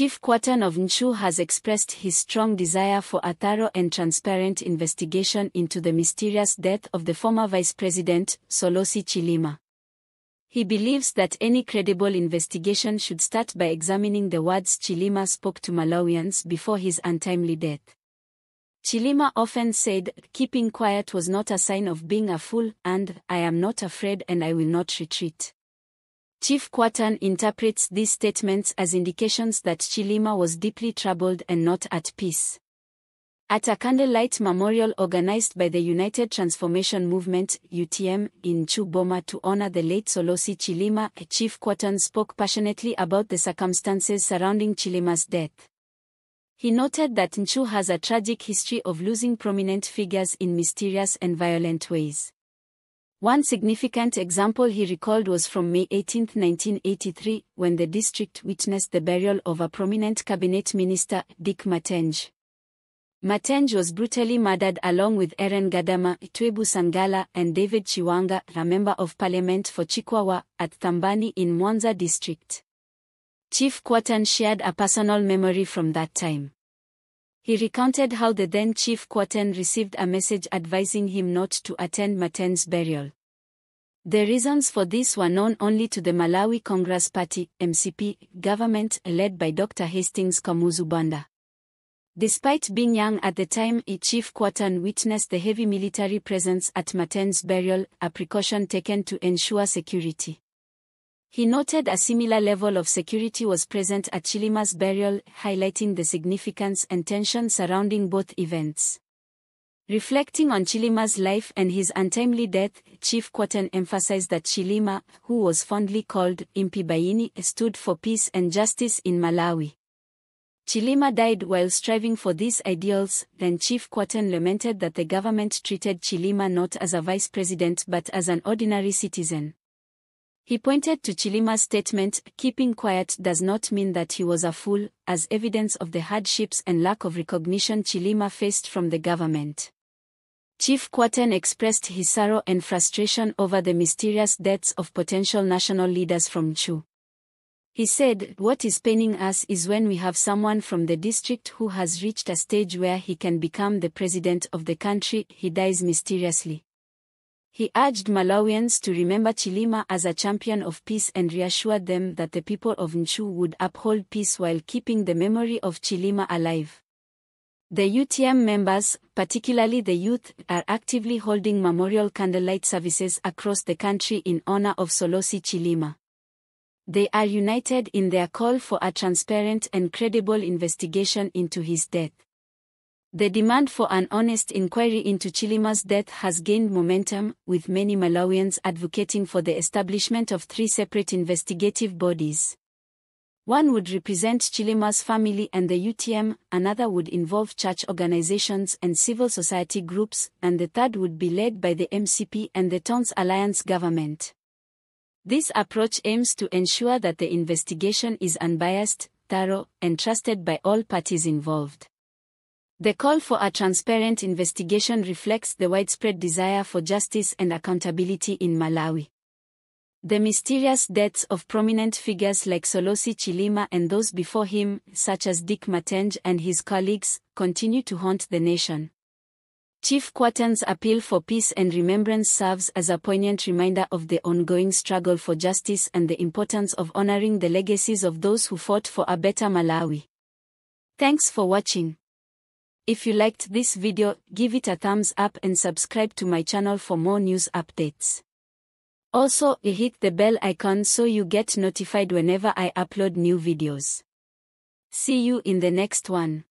Chief Kwataine of Ntcheu has expressed his strong desire for a thorough and transparent investigation into the mysterious death of the former Vice President, Saulosi Chilima. He believes that any credible investigation should start by examining the words Chilima spoke to Malawians before his untimely death. Chilima often said, keeping quiet was not a sign of being a fool, and, I am not afraid and I will not retreat. Chief Kwataine interprets these statements as indications that Chilima was deeply troubled and not at peace. At a candlelight memorial organized by the United Transformation Movement UTM in Chuboma to honor the late Saulosi Chilima, Chief Kwataine spoke passionately about the circumstances surrounding Chilima's death. He noted that Ntcheu has a tragic history of losing prominent figures in mysterious and violent ways. One significant example he recalled was from May 18, 1983, when the district witnessed the burial of a prominent cabinet minister, Dick Matenje. Matenje was brutally murdered along with Aaron Gadama, Twaibu Sangala, and David Chiwanga, a member of parliament for Chikwawa, at Thambani in Mwanza district. Chief Kwataine shared a personal memory from that time. He recounted how the then Chief Kwataine received a message advising him not to attend Matenje's burial. The reasons for this were known only to the Malawi Congress Party MCP government led by Dr. Hastings Kamuzu Banda. Despite being young at the time, Chief Kwataine witnessed the heavy military presence at Matenje's burial, a precaution taken to ensure security. He noted a similar level of security was present at Chilima's burial, highlighting the significance and tension surrounding both events. Reflecting on Chilima's life and his untimely death, Chief Kwataine emphasized that Chilima, who was fondly called Impibaini, stood for peace and justice in Malawi. Chilima died while striving for these ideals, then Chief Kwataine lamented that the government treated Chilima not as a vice president but as an ordinary citizen. He pointed to Chilima's statement, keeping quiet does not mean that he was a fool, as evidence of the hardships and lack of recognition Chilima faced from the government. Chief Kwataine expressed his sorrow and frustration over the mysterious deaths of potential national leaders from Ntcheu. He said, What is paining us is when we have someone from the district who has reached a stage where he can become the president of the country, he dies mysteriously. He urged Malawians to remember Chilima as a champion of peace and reassured them that the people of Ntcheu would uphold peace while keeping the memory of Chilima alive. The UTM members, particularly the youth, are actively holding memorial candlelight services across the country in honor of Saulosi Chilima. They are united in their call for a transparent and credible investigation into his death. The demand for an honest inquiry into Chilima's death has gained momentum, with many Malawians advocating for the establishment of three separate investigative bodies. One would represent Chilima's family and the UTM, another would involve church organizations and civil society groups, and the third would be led by the MCP and the Tonse Alliance government. This approach aims to ensure that the investigation is unbiased, thorough, and trusted by all parties involved. The call for a transparent investigation reflects the widespread desire for justice and accountability in Malawi. The mysterious deaths of prominent figures like Saulosi Chilima and those before him, such as Dick Matenje and his colleagues, continue to haunt the nation. Chief Kwataine's appeal for peace and remembrance serves as a poignant reminder of the ongoing struggle for justice and the importance of honoring the legacies of those who fought for a better Malawi. Thanks for watching. If you liked this video, give it a thumbs up and subscribe to my channel for more news updates. Also, hit the bell icon so you get notified whenever I upload new videos. See you in the next one.